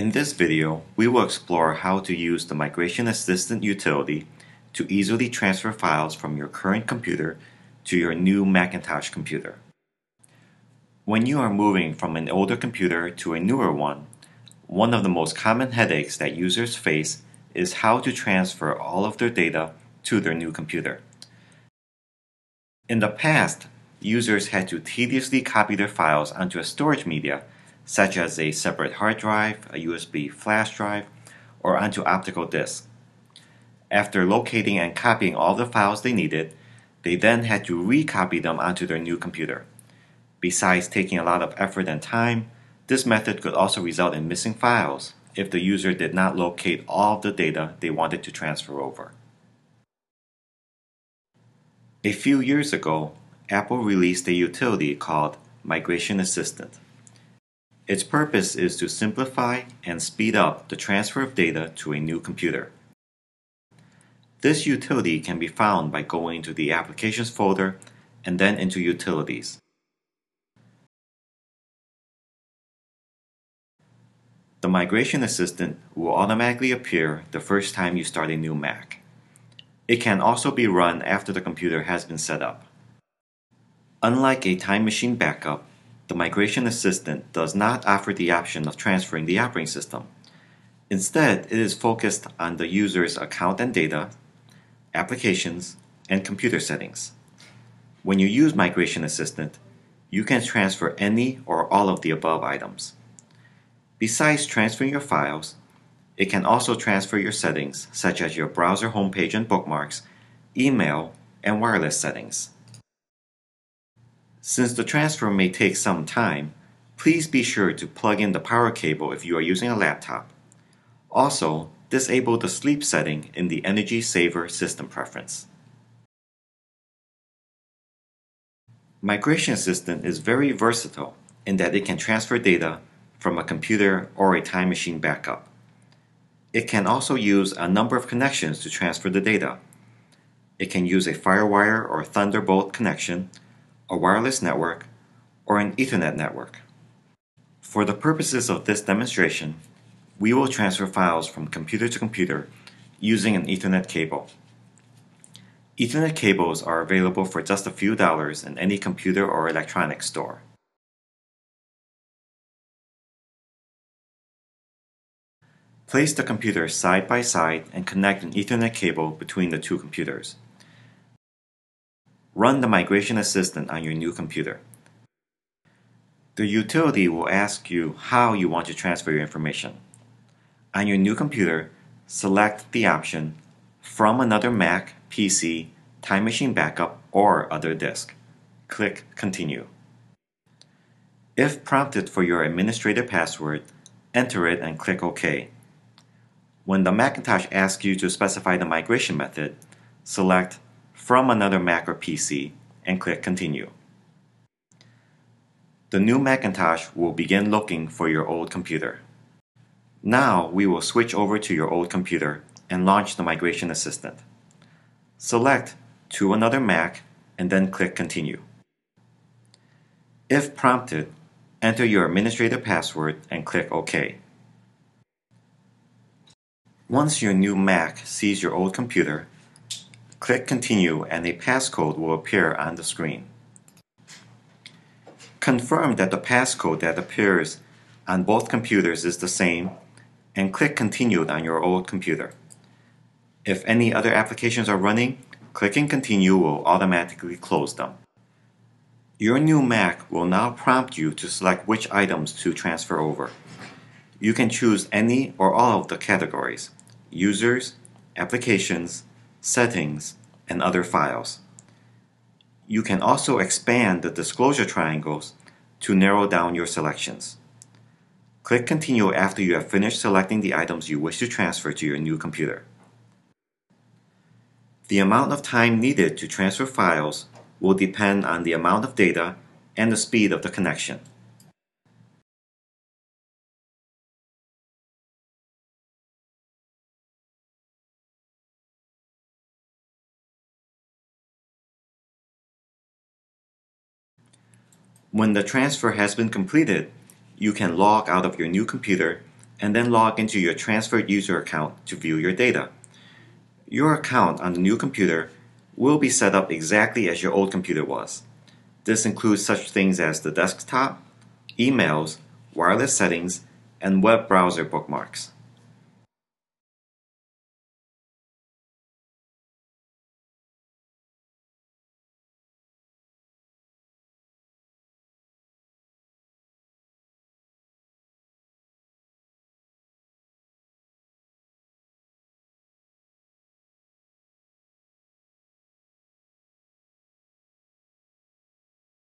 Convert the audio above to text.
In this video, we will explore how to use the Migration Assistant utility to easily transfer files from your current computer to your new Macintosh computer. When you are moving from an older computer to a newer one, one of the most common headaches that users face is how to transfer all of their data to their new computer. In the past, users had to tediously copy their files onto a storage media such as a separate hard drive, a USB flash drive, or onto optical disc. After locating and copying all the files they needed, they then had to recopy them onto their new computer. Besides taking a lot of effort and time, this method could also result in missing files if the user did not locate all of the data they wanted to transfer over. A few years ago, Apple released a utility called Migration Assistant. Its purpose is to simplify and speed up the transfer of data to a new computer. This utility can be found by going to the Applications folder and then into Utilities. The Migration Assistant will automatically appear the first time you start a new Mac. It can also be run after the computer has been set up. Unlike a time machine backup, the Migration Assistant does not offer the option of transferring the operating system. Instead, it is focused on the user's account and data, applications, and computer settings. When you use Migration Assistant, you can transfer any or all of the above items. Besides transferring your files, it can also transfer your settings such as your browser homepage and bookmarks, email, and wireless settings. Since the transfer may take some time, please be sure to plug in the power cable if you are using a laptop. Also, disable the sleep setting in the Energy Saver system preference. Migration Assistant is very versatile in that it can transfer data from a computer or a time machine backup. It can also use a number of connections to transfer the data. It can use a FireWire or Thunderbolt connection, a wireless network, or an Ethernet network. For the purposes of this demonstration, we will transfer files from computer to computer using an Ethernet cable. Ethernet cables are available for just a few dollars in any computer or electronics store. Place the computers side by side and connect an Ethernet cable between the two computers. Run the Migration Assistant on your new computer. The utility will ask you how you want to transfer your information. On your new computer, select the option From another Mac, PC, Time Machine Backup, or other disk. Click Continue. If prompted for your administrator password, enter it and click OK. When the Macintosh asks you to specify the migration method, select From another Mac or PC and click Continue. The new Macintosh will begin looking for your old computer. Now we will switch over to your old computer and launch the Migration Assistant. Select To another Mac and then click Continue. If prompted, enter your administrator password and click OK. Once your new Mac sees your old computer, click Continue and a passcode will appear on the screen. Confirm that the passcode that appears on both computers is the same and click Continue on your old computer. If any other applications are running, clicking Continue will automatically close them. Your new Mac will now prompt you to select which items to transfer over. You can choose any or all of the categories users, applications, settings, and other files. You can also expand the disclosure triangles to narrow down your selections. Click Continue after you have finished selecting the items you wish to transfer to your new computer. The amount of time needed to transfer files will depend on the amount of data and the speed of the connection. When the transfer has been completed, you can log out of your new computer and then log into your transferred user account to view your data. Your account on the new computer will be set up exactly as your old computer was. This includes such things as the desktop, emails, wireless settings, and web browser bookmarks.